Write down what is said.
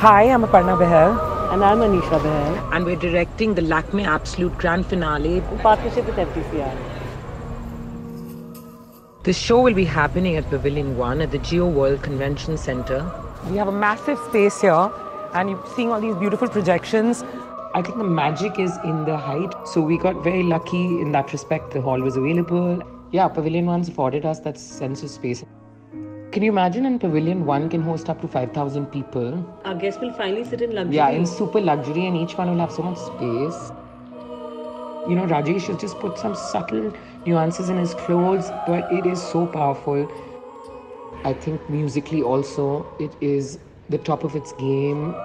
Hi, I'm Aparna Behl. And I'm Anisha Behl. And we're directing the Lakme Absolute Grand Finale in partnership with FDCI. The show will be happening at Pavilion 1 at the Jio World Convention Center. We have a massive space here, and you're seeing all these beautiful projections. I think the magic is in the height, so we got very lucky in that respect. The hall was available. Yeah, Pavilion 1's afforded us that sense of space. Can you imagine in Pavilion 1 can host up to 5,000 people? Our guests will finally sit in luxury. Yeah, in super luxury, and each one will have so much space. You know, Rajesh has just put some subtle nuances in his clothes, but it is so powerful. I think musically also, it is the top of its game.